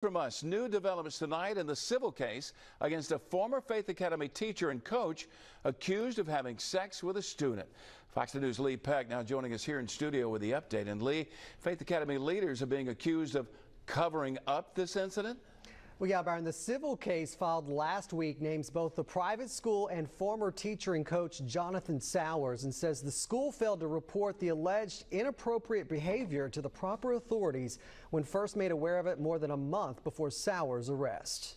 From us, new developments tonight in the civil case against a former Faith Academy teacher and coach accused of having sex with a student. Fox News' Lee Peck now joining us here in studio with the update. And Lee, Faith Academy leaders are being accused of covering up this incident? Well, yeah, Byron, the civil case filed last week names both the private school and former teacher and coach Jonathan Sauers and says the school failed to report the alleged inappropriate behavior to the proper authorities when first made aware of it more than a month before Sauers' arrest.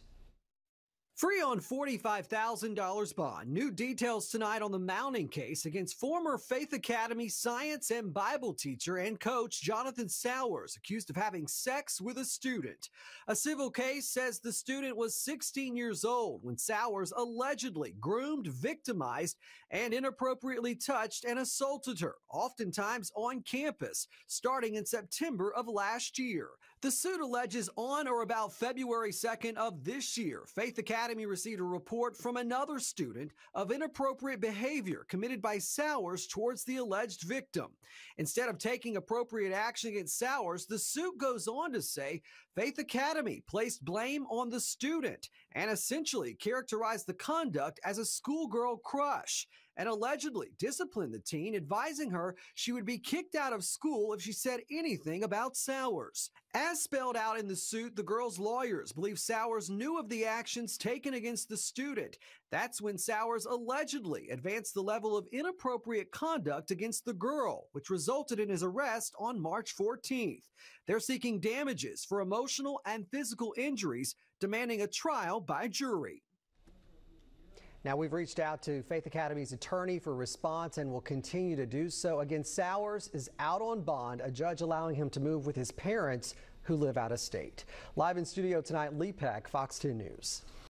Free on $45,000 bond. New details tonight on the mounting case against former Faith Academy science and Bible teacher and coach Jonathan Sauers, accused of having sex with a student. A civil case says the student was 16 years old when Sauers allegedly groomed, victimized, and inappropriately touched and assaulted her, oftentimes on campus, starting in September of last year. The suit alleges on or about February 2nd of this year, Faith Academy received a report from another student of inappropriate behavior committed by Sauers towards the alleged victim. Instead of taking appropriate action against Sauers, the suit goes on to say Faith Academy placed blame on the student and essentially characterized the conduct as a schoolgirl crush and allegedly disciplined the teen, advising her she would be kicked out of school if she said anything about Sauers. As spelled out in the suit, the girl's lawyers believe Sauers knew of the actions taken against the student. That's when Sauers allegedly advanced the level of inappropriate conduct against the girl, which resulted in his arrest on March 14th. They're seeking damages for emotional and physical injuries, demanding a trial by jury. Now, we've reached out to Faith Academy's attorney for response and will continue to do so. Again, Sauers is out on bond, a judge allowing him to move with his parents who live out of state. Live in studio tonight, Lee Peck, Fox 10 News.